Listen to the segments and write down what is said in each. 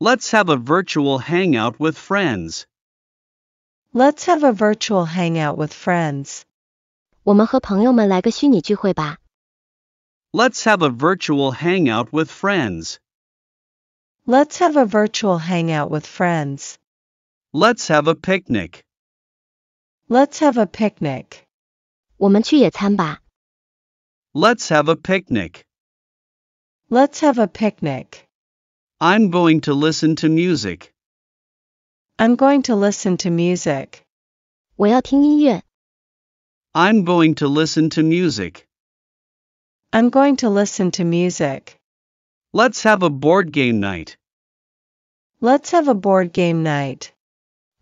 Let's have a virtual hangout with friends. Let's have a virtual hangout with friends. 我们和朋友们来个虚拟聚会吧。 Let's have a virtual hangout with friends. Let's have a virtual hangout with friends. Let's have a picnic. Let's have a picnic. 我们去野餐吧。 Let's have a picnic. Let's have a picnic. I'm going to listen to music. I'm going to listen to music. 我要听音乐。 I'm going to listen to music. I'm going to listen to music. Let's have a board game night. Let's have a board game night.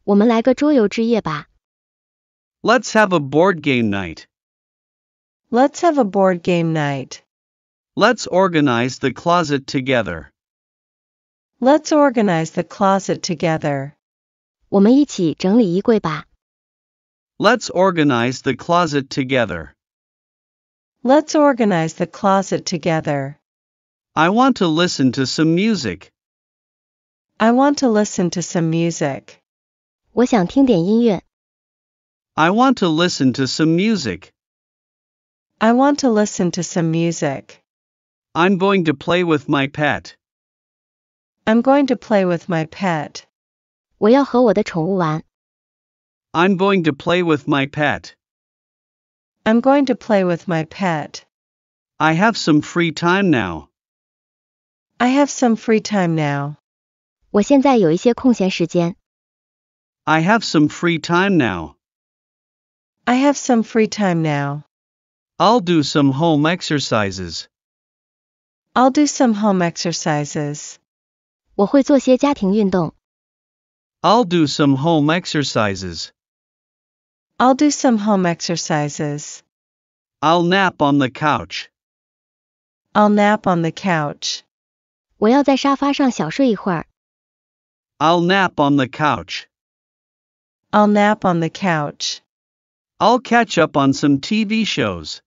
我们来个桌游之夜吧。 Let's have a board game night. Let's have a board game night. Let's organize the closet together. Let's organize the closet together. 我们一起整理衣柜吧。 Let's organize the closet together. Let's organize the closet together. I want to listen to some music. I want to listen to some music. 我想听点音乐。 I want to listen to some music. I want to listen to some music. I'm going to play with my pet. I'm going to play with my pet. 我要和我的宠物玩。 I'm going to play with my pet. I'm going to play with my pet. I have some free time now. I have some free time now. 我现在有一些空闲时间。 I have some free time now. I have some free time now. I'll do some home exercises. I'll do some home exercises. 我会做些家庭运动。 I'll do some home exercises. I'll do some home exercises. I'll nap on the couch. I'll nap on the couch. 我要在沙发上小睡一会儿。 I'll nap on the couch. I'll nap on the couch. I'll catch up on some TV shows.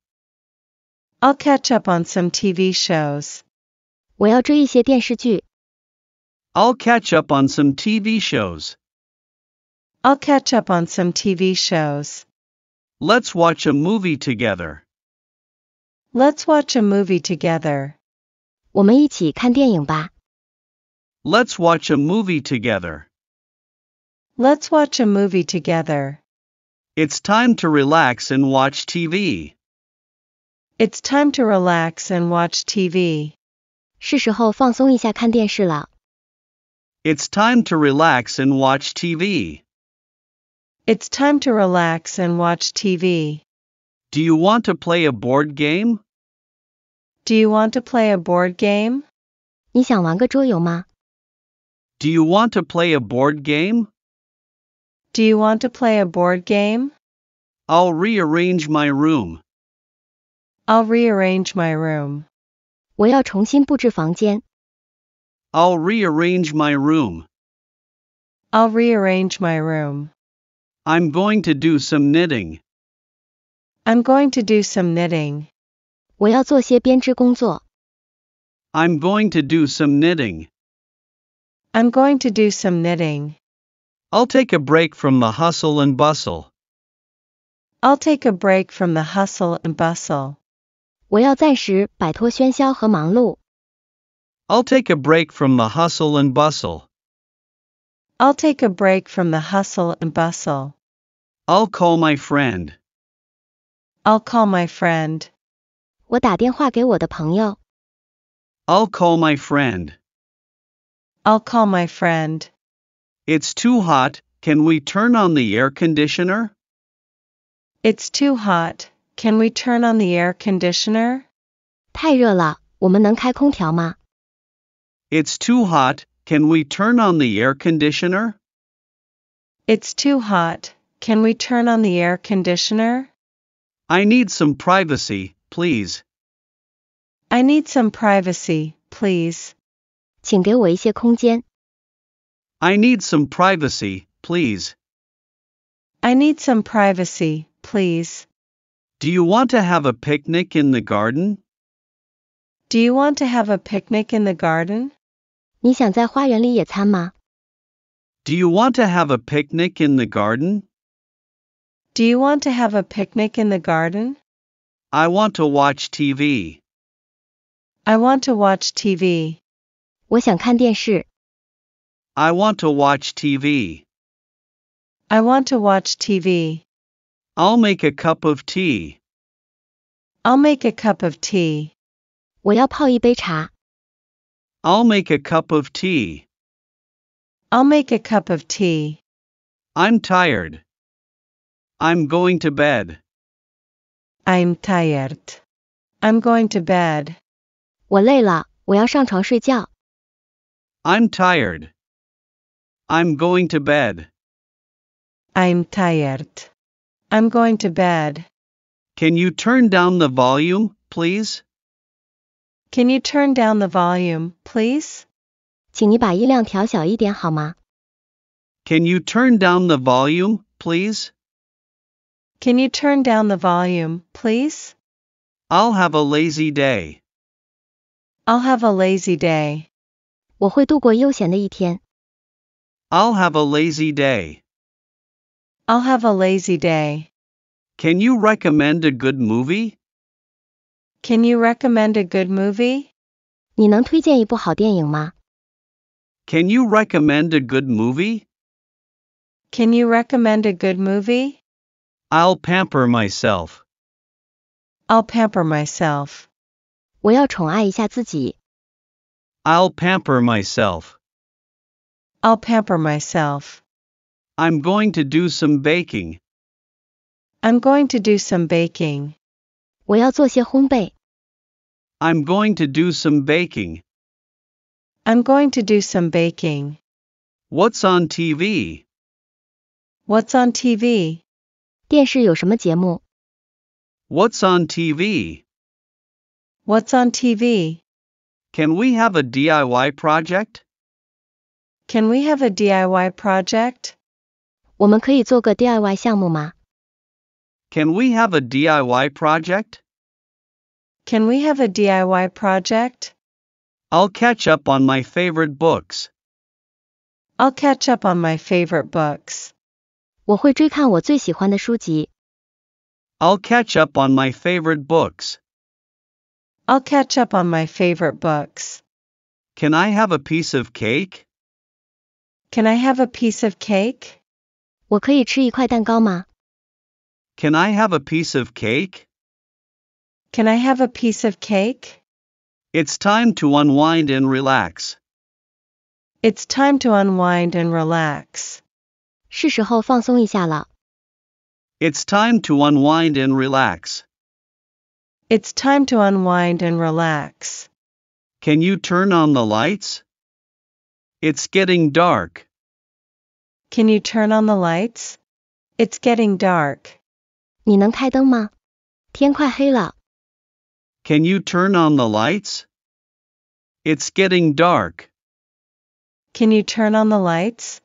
I'll catch up on some TV shows. 我要追一些电视剧。 I'll catch up on some TV shows. I'll catch up on some TV shows. Let's watch a movie together. Let's watch a movie together. 我们一起看电影吧。 Let's watch a movie together. Let's watch a movie together. It's time to relax and watch TV. It's time to relax and watch TV. 是时候放松一下看电视了。 It's time to relax and watch TV. It's time to relax and watch TV. Do you want to play a board game? Do you want to play a board game? 你想玩个桌游吗？ Do you want to play a board game? Do you want to play a board game? I'll rearrange my room. I'll rearrange my room. 我要重新布置房间。 I'll rearrange my room. I'll rearrange my room. I'm going to do some knitting. I'm going to do some knitting. 我要做些编织工作。 I'm going to do some knitting. I'm going to do some knitting. I'll take a break from the hustle and bustle. I'll take a break from the hustle and bustle. 我要暂时摆脱喧嚣和忙碌。 I'll take a break from the hustle and bustle. I'll take a break from the hustle and bustle. I'll call my friend. I'll call my friend. 我打电话给我的朋友。 I'll call my friend. I'll call my friend. It's too hot, can we turn on the air conditioner? It's too hot. Can we turn on the air conditioner? 太热了，我们能开空调吗？ It's too hot, can we turn on the air conditioner? It's too hot. Can we turn on the air conditioner? I need some privacy, please. I need some privacy, please. 请给我一些空间。 I need some privacy, please. I need some privacy, please. Do you want to have a picnic in the garden? Do you want to have a picnic in the garden? 你想在花园里野餐吗？ Do you want to have a picnic in the garden? Do you want to have a picnic in the garden? I want to watch TV. I want to watch TV. 我想看电视。 I want to watch TV. I want to watch TV. I'll make a cup of tea. I'll make a cup of tea. 我要泡一杯茶。 I'll make a cup of tea. I'll make a cup of tea. I'm tired. I'm going to bed. I'm tired. I'm going to bed. 我累了，我要上床睡觉。 I'm tired. I'm going to bed. I'm tired. I'm going to bed. Can you turn down the volume, please? Can you turn down the volume, please? 请你把音量调小一点好吗？ Can you turn down the volume, please? Can you turn down the volume, please? I'll have a lazy day. I'll have a lazy day. 我会度过悠闲的一天。 I'll have a lazy day. I'll have a lazy day. Can you recommend a good movie? Can you recommend a good movie? 你能推荐一部好电影吗？ Can you recommend a good movie? Can you recommend a good movie? I'll pamper myself. I'll pamper myself. 我要宠爱一下自己。 I'll pamper myself. I'll pamper myself. I'm going to do some baking. I'm going to do some baking. 我要做些烘焙。 I'm going to do some baking. I'm going to do some baking. What's on TV? What's on TV? 电视有什么节目？ What's on TV? What's on TV? Can we have a DIY project? Can we have a DIY project? 我们可以做个 DIY 项目吗？ Can we have a DIY project? Can we have a DIY project? I'll catch up on my favorite books. I'll catch up on my favorite books. 我会追看我最喜欢的书籍。 I'll catch up on my favorite books. I'll catch up on my favorite books. Can I have a piece of cake? Can I have a piece of cake? 我可以吃一块蛋糕吗？ Can I have a piece of cake? Can I have a piece of cake? It's time to unwind and relax. It's time to unwind and relax. 是时候放松一下了。 It's time to unwind and relax. It's time to unwind and relax. Can you turn on the lights? It's getting dark. Can you turn on the lights? It's getting dark. 你能开灯吗？天快黑了。 Can you turn on the lights? It's getting dark. Can you turn on the lights?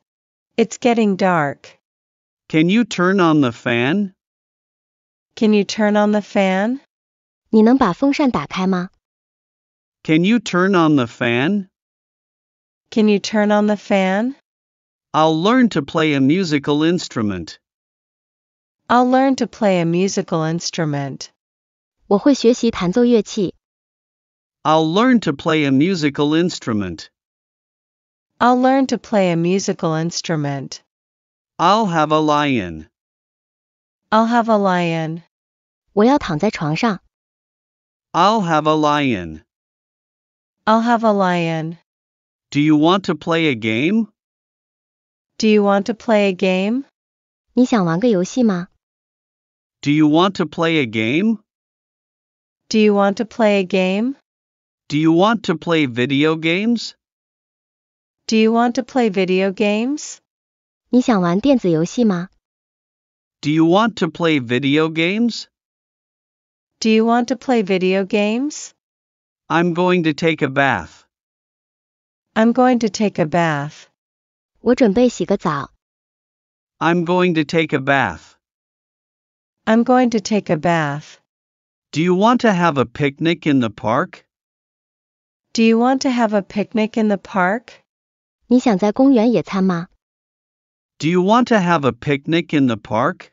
It's getting dark. Can you turn on the fan? Can you turn on the fan? 你能把风扇打开吗？ Can you turn on the fan? Can you turn on the fan? I'll learn to play a musical instrument. I'll learn to play a musical instrument. 我会学习弹奏乐器。 I'll learn to play a musical instrument. I'll learn to play a musical instrument. I'll have a lion. I'll have a lion. 我要躺在床上。 I'll have a lion. I'll have a lion. Do you want to play a game? Do you want to play a game? 你想玩个游戏吗？ Do you want to play a game? Do you want to play a game? Do you want to play video games? Do you want to play video games? 你想玩电子游戏吗？ Do you want to play video games? Do you want to play video games? I'm going to take a bath. I'm going to take a bath. 我准备洗个澡。 I'm going to take a bath. I'm going to take a bath. Do you want to have a picnic in the park? Do you want to have a picnic in the park? 你想在公园野餐吗？ Do you want to have a picnic in the park?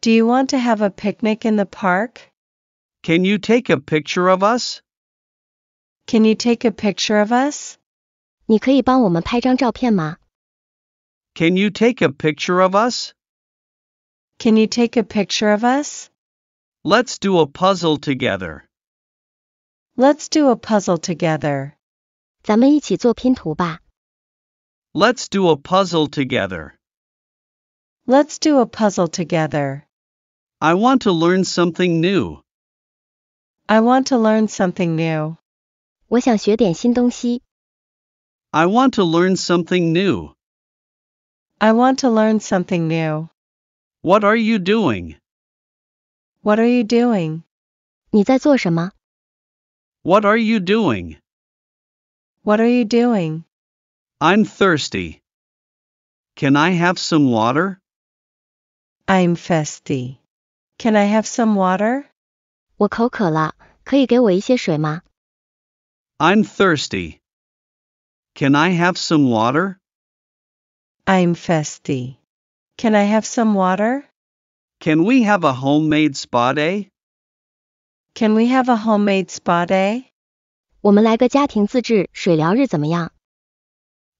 Do you want to have a picnic in the park? Can you take a picture of us? Can you take a picture of us? 你可以帮我们拍张照片吗？ Can you take a picture of us? Can you take a picture of us? Let's do a puzzle together. Let's do a puzzle together. 咱们一起做拼图吧。 Let's do a puzzle together. Let's do a puzzle together. I want to learn something new. I want to learn something new. 我想学点新东西。 I want to learn something new. I want to learn something new. What are you doing? What are you doing? 你在做什么？ What are you doing? What are you doing? I'm thirsty. Can I have some water? I'm festy. Can I have some water? 我口渴了，可以给我一些水吗？ I'm thirsty. Can I have some water? I'm festy. Can I have some water? Can we have a homemade spa day? Can we have a homemade spa day? 我们来个家庭自制水疗日怎么样？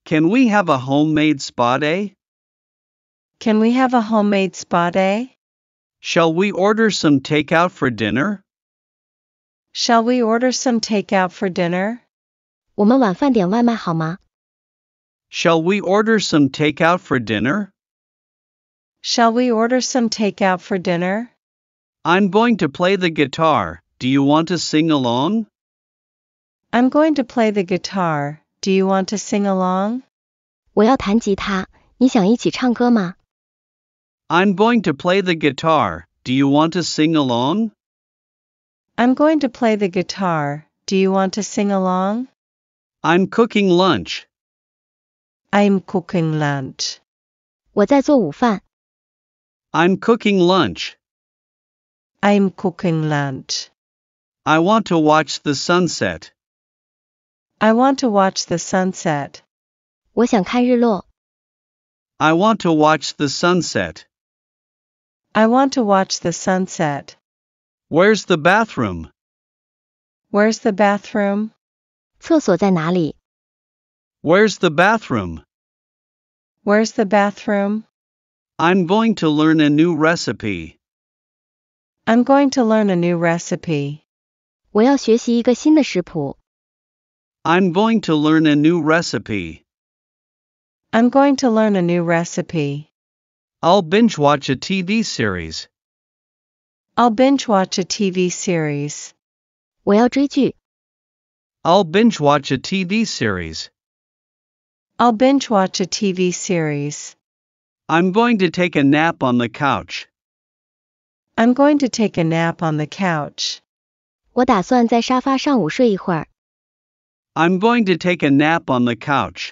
Can we have a homemade spa day? Can we have a homemade spa day? Shall we order some takeout for dinner? Shall we order some takeout for dinner? 我们晚饭点外卖好吗？ Shall we order some takeout for dinner? Shall we order some takeout for dinner? I'm going to play the guitar. Do you want to sing along? I'm going to play the guitar. Do you want to sing along? 我要弹吉他，你想一起唱歌吗？ I'm going to play the guitar. Do you want to sing along? I'm going to play the guitar. Do you want to sing along? I'm cooking lunch. I'm cooking lunch. 我在做午饭。 I'm cooking lunch. I'm cooking lunch. I want to watch the sunset. I want to watch the sunset. 我想看日落。 I want to watch the sunset. I want to watch the sunset. Where's the bathroom? Where's the bathroom? 厕所在哪里？ Where's the bathroom? Where's the bathroom? I'm going to learn a new recipe. I'm going to learn a new recipe. 我要学习一个新的食谱。 I'm going to learn a new recipe. I'm going to learn a new recipe. I'll binge watch a TV series. I'll binge watch a TV series. 我要追剧。 I'll binge watch a TV series. I'll binge watch a TV series. I'm going to take a nap on the couch. I'm going to take a nap on the couch. 我打算在沙发上午睡一会儿。 I'm going to take a nap on the couch.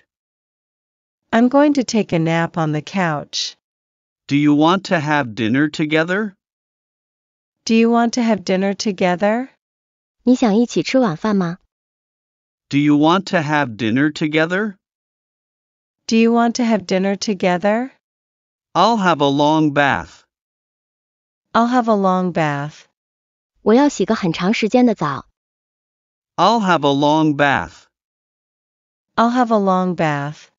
I'm going to take a nap on the couch. Do you want to have dinner together? Do you want to have dinner together? 你想一起吃晚饭吗？ Do you want to have dinner together? Do you want to have dinner together? I'll have a long bath. I'll have a long bath. 我要洗个很长时间的澡。 I'll have a long bath. I'll have a long bath.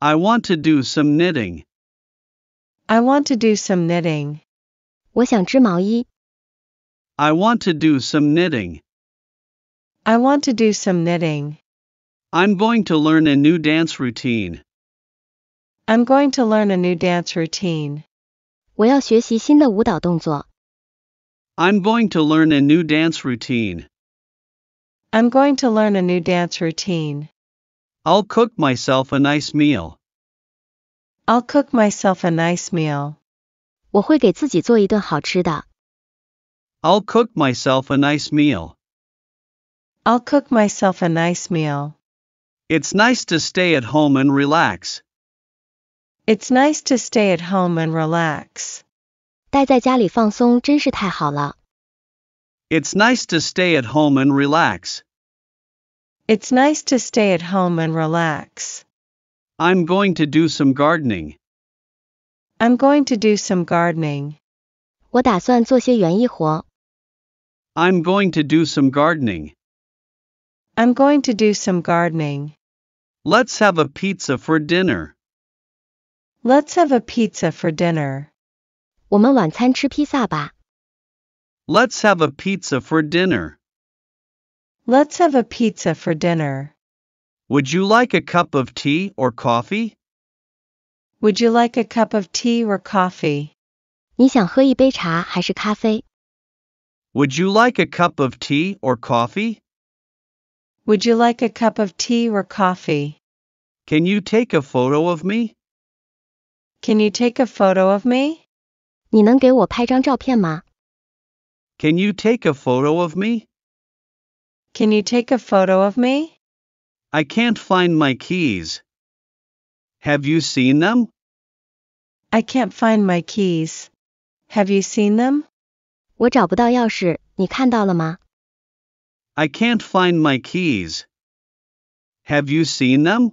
I want to do some knitting. I want to do some knitting. 我想织毛衣。 I want to do some knitting. I want to do some knitting. I'm going to learn a new dance routine. I'm going to learn a new dance routine. 我要学习新的舞蹈动作。 I'm going to learn a new dance routine. I'm going to learn a new dance routine. I'll cook myself a nice meal. I'll cook myself a nice meal. 我会给自己做一顿好吃的。 I'll cook myself a nice meal. I'll cook myself a nice meal. It's nice to stay at home and relax. It's nice to stay at home and relax. 待在家里放松真是太好了。 It's nice to stay at home and relax. It's nice to stay at home and relax. I'm going to do some gardening. I'm going to do some gardening. 我打算做些园艺活。 I'm going to do some gardening. I'm going to do some gardening. Let's have a pizza for dinner. Let's have a pizza for dinner. 我们晚餐吃披萨吧。 Let's have a pizza for dinner. Let's have a pizza for dinner. Would you like a cup of tea or coffee? Would you like a cup of tea or coffee? 你想喝一杯茶还是咖啡？ Would you like a cup of tea or coffee? Would you like a cup of tea or coffee? Can you take a photo of me? Can you take a photo of me? 你能给我拍张照片吗？ Can you take a photo of me? Can you take a photo of me? I can't find my keys. Have you seen them? I can't find my keys. Have you seen them? 我找不到钥匙，你看到了吗？ I can't find my keys. Have you seen them?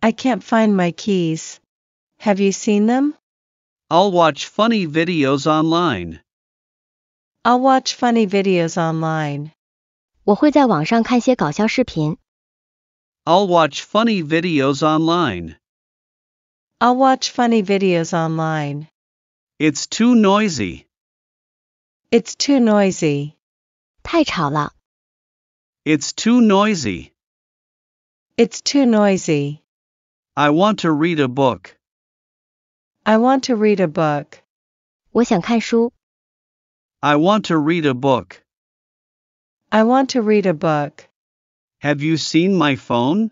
I can't find my keys. Have you seen them? I'll watch funny videos online. I'll watch funny videos online. 我会在网上看些搞笑视频。 I'll watch funny videos online. I'll watch funny videos online. It's too noisy. It's too noisy. 太吵了， It's too noisy. It's too noisy. I want to read a book. I want to read a book. 我想看书。 I want to read a book. I want to read a book. Have you seen my phone?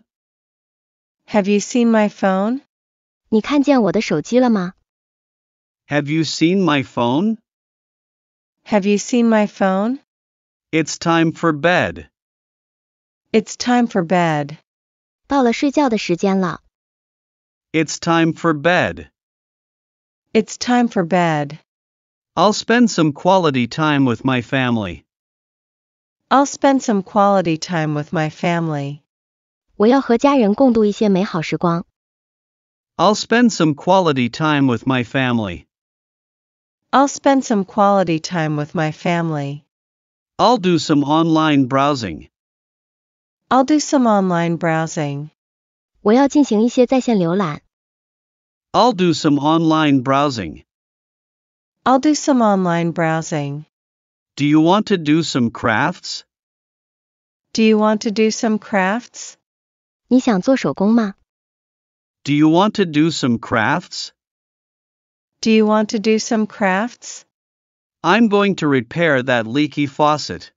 Have you seen my phone? 你看见我的手机了吗？ Have you seen my phone? Have you seen my phone? It's time for bed. It's time for bed. 到了睡觉的时间了。 It's time for bed. It's time for bed. I'll spend some quality time with my family. I'll spend some quality time with my family. 我要和家人共度一些美好时光。 I'll spend some quality time with my family. I'll spend some quality time with my family. I'll do some online browsing. I'll do some online browsing. 我要进行一些在线浏览。 I'll do some online browsing. I'll do some online browsing. Do you want to do some crafts? Do you want to do some crafts? 你想做手工吗？ Do you want to do some crafts? Do you want to do some crafts? I'm going to repair that leaky faucet.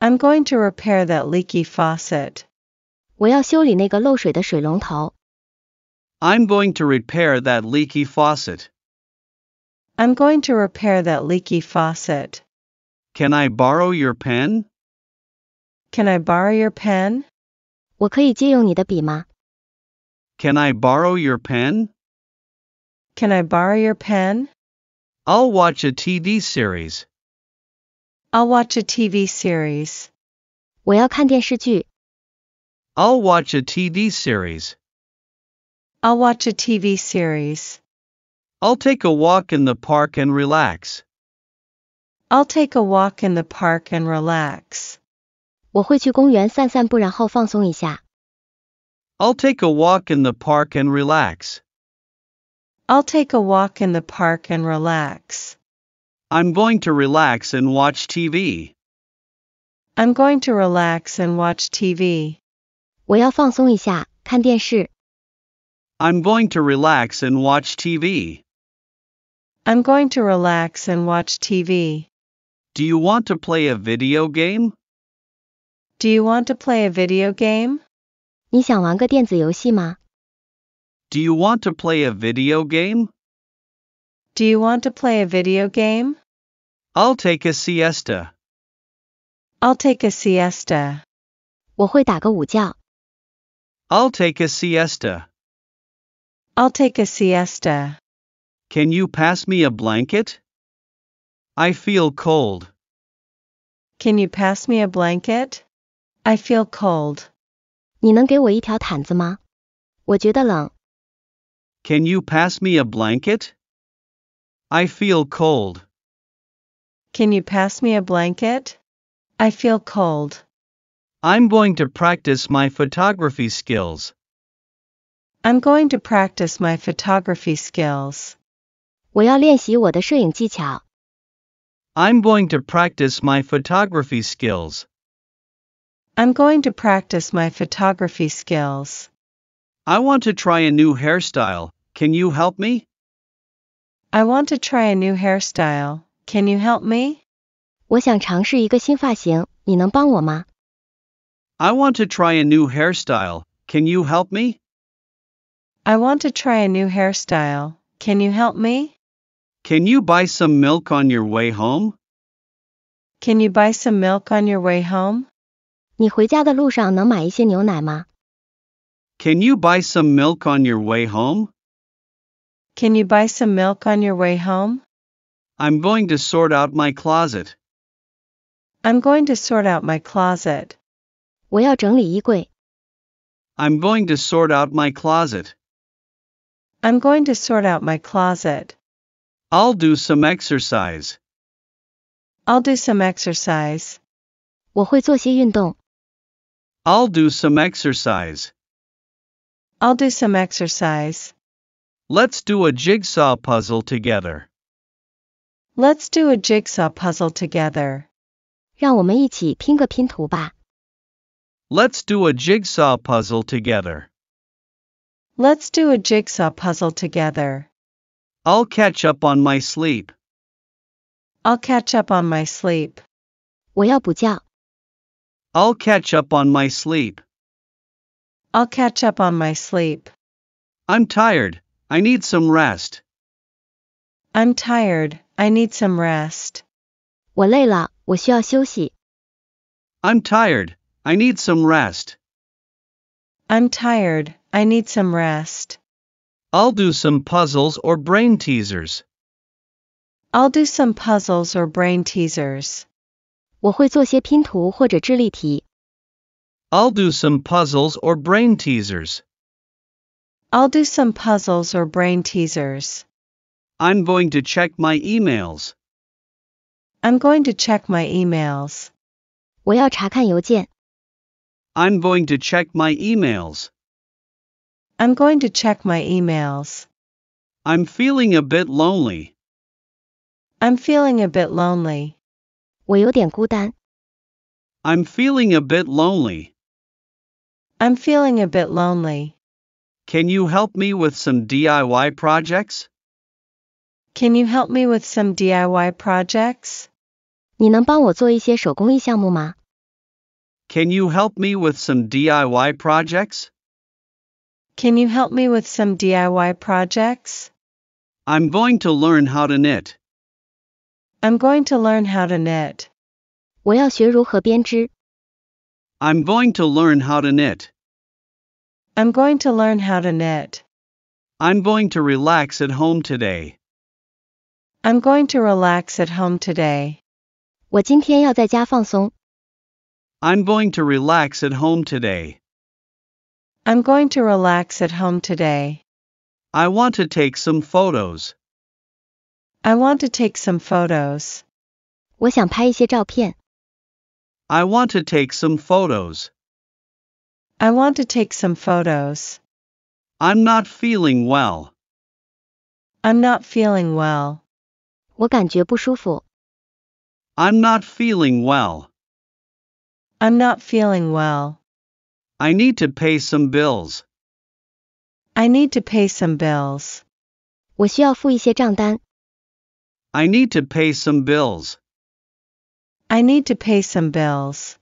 I'm going to repair that leaky faucet. 我要修理那个漏水的水龙头。 I'm going to repair that leaky faucet. I'm going to repair that leaky faucet. Can I borrow your pen? Can I borrow your pen? 我可以借用你的笔吗？ Can I borrow your pen? Can I borrow your pen? I'll watch a TV series. I'll watch a TV series. 我要看电视剧。 I'll watch a TV series. I'll watch a TV series. I'll take a walk in the park and relax. I'll take a walk in the park and relax. 我会去公园散散步，然后放松一下。 I'll take a walk in the park and relax. I'll take a walk in the park and relax. I'm going to relax and watch TV. I'm going to relax and watch TV. 我要放松一下，看电视。 I'm going to relax and watch TV. I'm going to relax and watch TV. Do you want to play a video game? Do you want to play a video game? 你想玩个电子游戏吗？ Do you want to play a video game? Do you want to play a video game? I'll take a siesta. I'll take a siesta. 我会打个午觉。 I'll take a siesta. I'll take a siesta. Can you pass me a blanket? I feel cold. Can you pass me a blanket? I feel cold. 你能给我一条毯子吗？我觉得冷。 Can you pass me a blanket? I feel cold. Can you pass me a blanket? I feel cold. I'm going to practice my photography skills. I'm going to practice my photography skills. 我要练习我的摄影技巧。 I'm going to practice my photography skills. I'm going to practice my photography skills. I want to try a new hairstyle. Can you help me? I want to try a new hairstyle. Can you help me? 我想尝试一个新发型，你能帮我吗？ I want to try a new hairstyle. Can you help me? I want to try a new hairstyle. Can you help me? Can you buy some milk on your way home? Can you buy some milk on your way home? 你回家的路上能买一些牛奶吗？ Can you buy some milk on your way home? Can you buy some milk on your way home? I'm going to sort out my closet. I'm going to sort out my closet. 我要整理衣柜。 I'm going to sort out my closet. I'm going to sort out my closet. I'll do some exercise. I'll do some exercise. 我会做些运动。 I'll do some exercise. I'll do some exercise. Let's do a jigsaw puzzle together. Let's do a jigsaw puzzle together. 让我们一起拼个拼图吧。 Let's do a jigsaw puzzle together. Let's do a jigsaw puzzle together. I'll catch up on my sleep. I'll catch up on my sleep. 我要补觉。 I'll catch up on my sleep. I'll catch up on my sleep. I'm tired. I need some rest. I'm tired. I need some rest. 我累了，我需要休息。 I'm tired. I need some rest. I'm tired. I need some rest. I'll do some puzzles or brain teasers. I'll do some puzzles or brain teasers. 我会做些拼图或者智力题。 I'll do some puzzles or brain teasers. I'll do some puzzles or brain teasers. I'm going to check my emails. I'm going to check my emails. 我要查看邮件。 I'm going to check my emails. I'm going to check my emails. I'm feeling a bit lonely. I'm feeling a bit lonely. 我有点孤单。 I'm feeling a bit lonely. I'm feeling a bit lonely. Can you help me with some DIY projects? Can you help me with some DIY projects? 你能帮我做一些手工艺项目吗？ Can you help me with some DIY projects? Can you help me with some DIY projects? I'm going to learn how to knit. I'm going to learn how to knit. 我要学如何编织。 I'm going to learn how to knit. I'm going to learn how to knit. I'm going to relax at home today. I'm going to relax at home today. 我今天要在家放松。 I'm going to relax at home today. I'm going to relax at home today. I want to take some photos. I want to take some photos. 我想拍一些照片。 I want to take some photos. I want to take some photos. I'm not feeling well. I'm not feeling well. 我感觉不舒服。 I'm not feeling well. I'm not feeling well. I need to pay some bills. I need to pay some bills. 我需要付一些账单。 I need to pay some bills. I need to pay some bills.